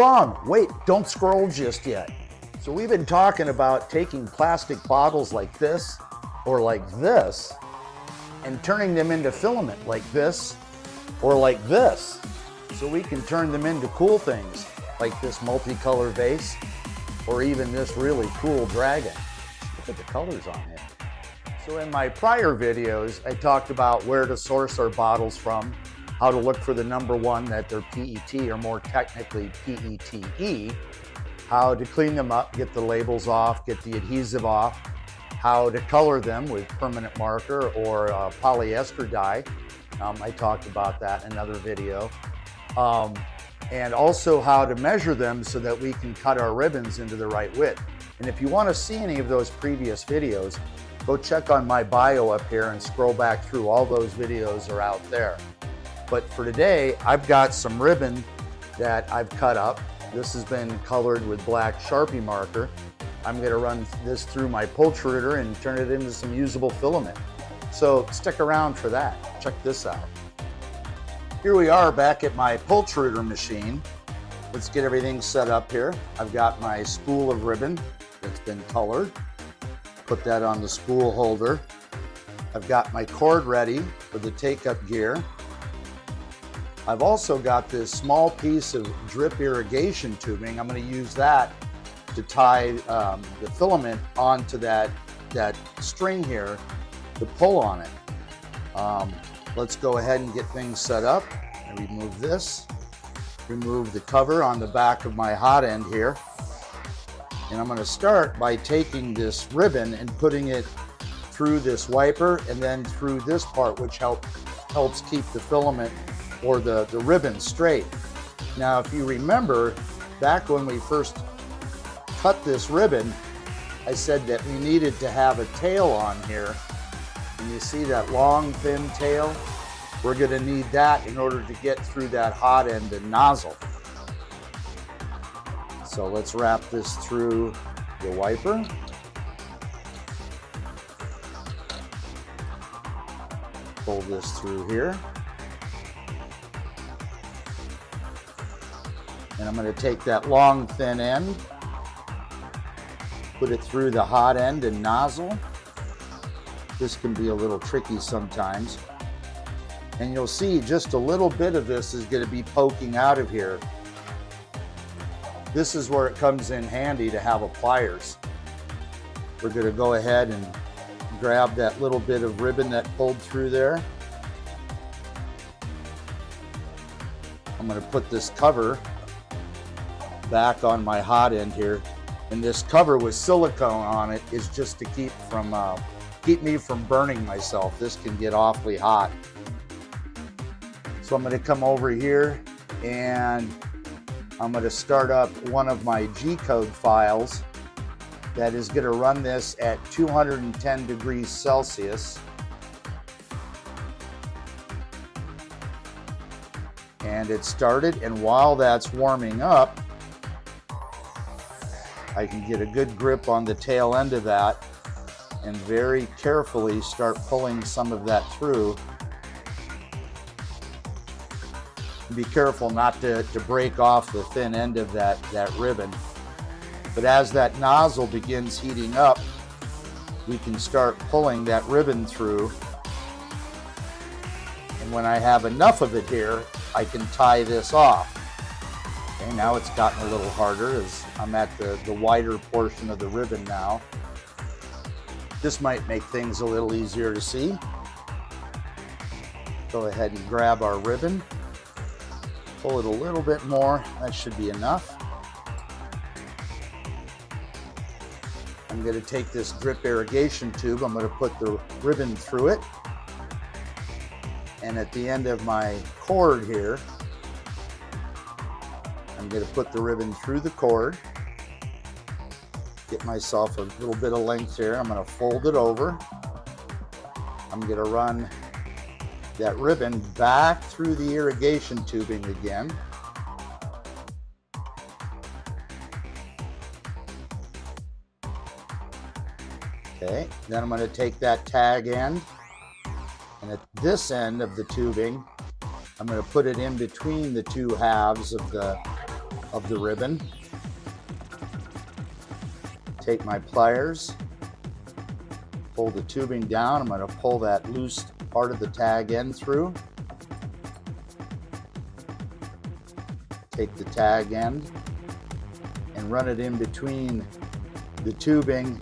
On, wait, don't scroll just yet. So we've been talking about taking plastic bottles like this or like this and turning them into filament like this or like this. So we can turn them into cool things like this multicolor vase or even this really cool dragon. Look at the colors on it. So in my prior videos, I talked about where to source our bottles from, how to look for the number one that they're PET or more technically PETE, how to clean them up, get the labels off, get the adhesive off, how to color them with permanent marker or uh, polyester dye. Um, I talked about that in another video. Um, and also how to measure them so that we can cut our ribbons into the right width. And if you want to see any of those previous videos, go check on my bio up here and scroll back through. All those videos are out there. But for today, I've got some ribbon that I've cut up. This has been colored with black Sharpie marker. I'm gonna run this through my pultruder and turn it into some usable filament. So stick around for that. Check this out. Here we are back at my pultruder machine. Let's get everything set up here. I've got my spool of ribbon that's been colored. Put that on the spool holder. I've got my cord ready for the take-up gear. I've also got this small piece of drip irrigation tubing. I'm going to use that to tie um, the filament onto that, that string here to pull on it. Um, let's go ahead and get things set up. and remove this. Remove the cover on the back of my hot end here. And I'm going to start by taking this ribbon and putting it through this wiper and then through this part which help, helps keep the filament or the, the ribbon straight. Now, if you remember, back when we first cut this ribbon, I said that we needed to have a tail on here. And you see that long, thin tail? We're gonna need that in order to get through that hot end and nozzle. So let's wrap this through the wiper. Pull this through here. And I'm going to take that long thin end, put it through the hot end and nozzle. This can be a little tricky sometimes. And you'll see just a little bit of this is going to be poking out of here. This is where it comes in handy to have a pliers. We're going to go ahead and grab that little bit of ribbon that pulled through there. I'm going to put this cover back on my hot end here. And this cover with silicone on it is just to keep from uh, keep me from burning myself. This can get awfully hot. So I'm going to come over here and I'm going to start up one of my G-code files that is going to run this at 210 degrees Celsius. And it started, and while that's warming up, I can get a good grip on the tail end of that and very carefully start pulling some of that through. Be careful not to, to break off the thin end of that, that ribbon. But as that nozzle begins heating up, we can start pulling that ribbon through. And when I have enough of it here, I can tie this off. Okay, now it's gotten a little harder as I'm at the, the wider portion of the ribbon now. This might make things a little easier to see. Go ahead and grab our ribbon. Pull it a little bit more. That should be enough. I'm going to take this drip irrigation tube. I'm going to put the ribbon through it. And at the end of my cord here, I'm going to put the ribbon through the cord. Get myself a little bit of length here. I'm going to fold it over. I'm going to run that ribbon back through the irrigation tubing again. Okay, then I'm going to take that tag end and at this end of the tubing, I'm going to put it in between the two halves of the of the ribbon. Take my pliers, pull the tubing down. I'm going to pull that loose part of the tag end through. Take the tag end and run it in between the tubing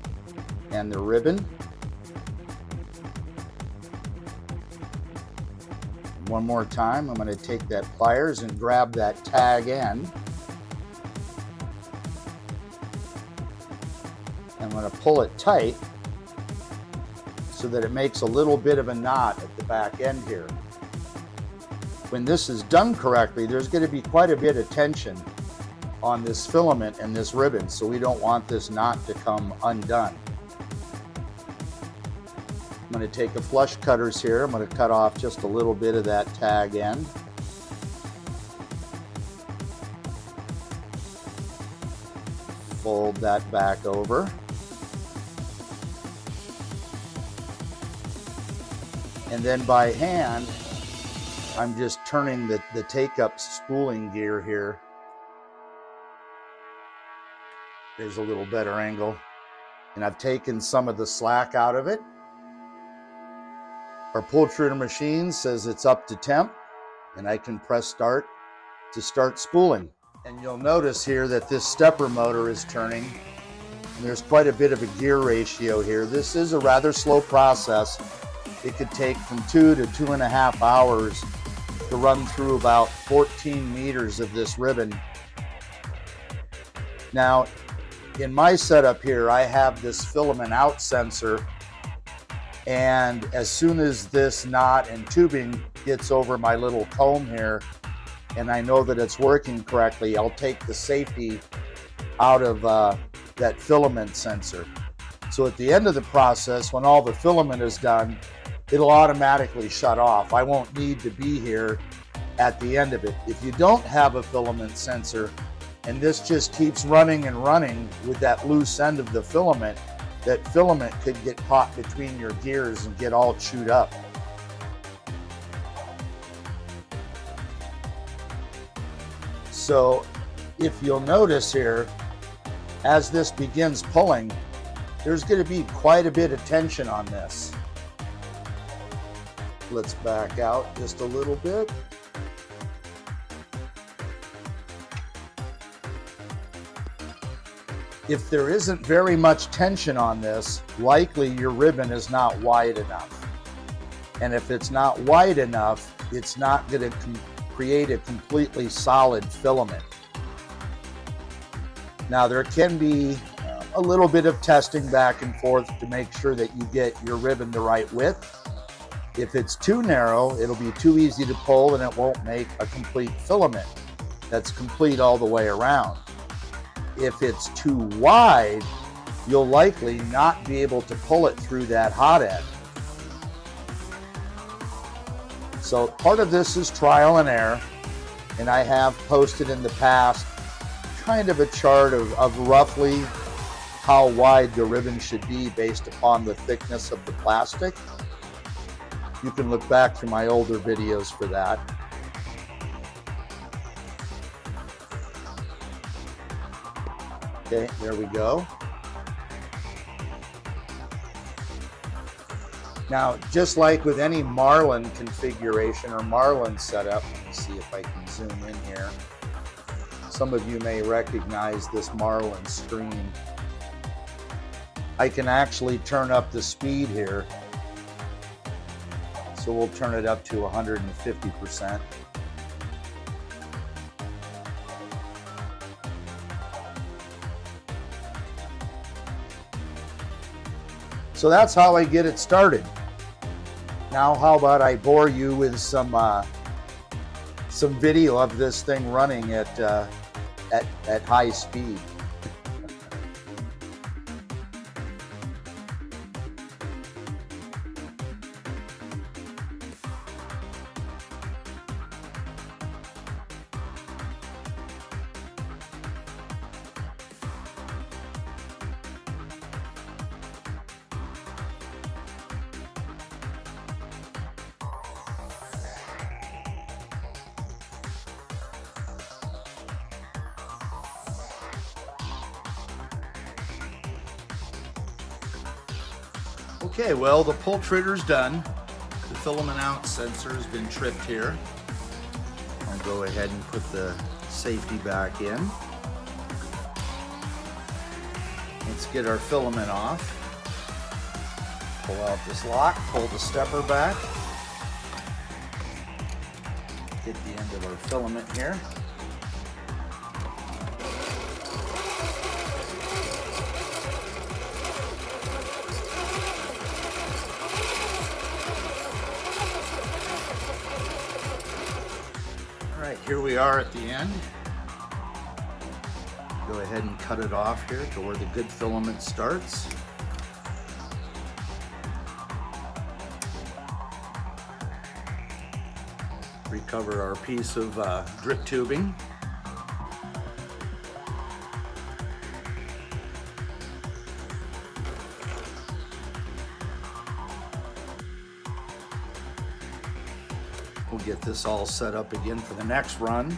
and the ribbon. One more time, I'm going to take that pliers and grab that tag end. Going to pull it tight so that it makes a little bit of a knot at the back end here. When this is done correctly, there's going to be quite a bit of tension on this filament and this ribbon, so we don't want this knot to come undone. I'm going to take the flush cutters here. I'm going to cut off just a little bit of that tag end. Fold that back over. And then by hand, I'm just turning the, the take-up spooling gear here There's a little better angle. And I've taken some of the slack out of it. Our Pultruder machine says it's up to temp and I can press start to start spooling. And you'll notice here that this stepper motor is turning. And there's quite a bit of a gear ratio here. This is a rather slow process. It could take from two to two and a half hours to run through about 14 meters of this ribbon. Now, in my setup here, I have this filament out sensor. And as soon as this knot and tubing gets over my little comb here, and I know that it's working correctly, I'll take the safety out of uh, that filament sensor. So at the end of the process, when all the filament is done, it'll automatically shut off. I won't need to be here at the end of it. If you don't have a filament sensor, and this just keeps running and running with that loose end of the filament, that filament could get caught between your gears and get all chewed up. So if you'll notice here, as this begins pulling, there's going to be quite a bit of tension on this. Let's back out just a little bit. If there isn't very much tension on this, likely your ribbon is not wide enough. And if it's not wide enough, it's not going to create a completely solid filament. Now there can be uh, a little bit of testing back and forth to make sure that you get your ribbon the right width. If it's too narrow, it'll be too easy to pull and it won't make a complete filament that's complete all the way around if it's too wide, you'll likely not be able to pull it through that hot end. So part of this is trial and error, and I have posted in the past kind of a chart of, of roughly how wide the ribbon should be based upon the thickness of the plastic. You can look back through my older videos for that. Okay, there we go. Now, just like with any Marlin configuration or Marlin setup, let me see if I can zoom in here. Some of you may recognize this Marlin screen. I can actually turn up the speed here. So we'll turn it up to 150%. So that's how I get it started. Now, how about I bore you with some uh, some video of this thing running at uh, at at high speed. Okay, well, the pultruder's done. The filament out sensor has been tripped here. I'll go ahead and put the safety back in. Let's get our filament off. Pull out this lock, pull the stepper back. Get the end of our filament here. We are at the end. Go ahead and cut it off here to where the good filament starts. Recover our piece of uh, drip tubing. This all set up again for the next run.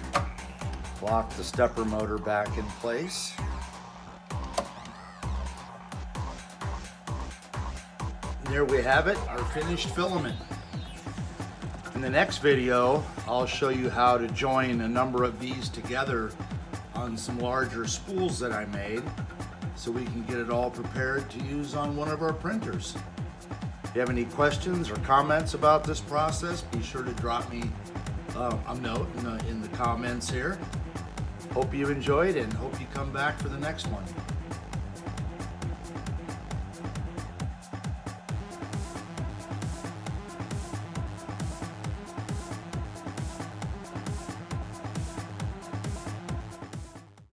Lock the stepper motor back in place. There we have it, our finished filament. In the next video, I'll show you how to join a number of these together on some larger spools that I made so we can get it all prepared to use on one of our printers. You have any questions or comments about this process, be sure to drop me uh, a note in the, in the comments here. Hope you enjoyed and hope you come back for the next one.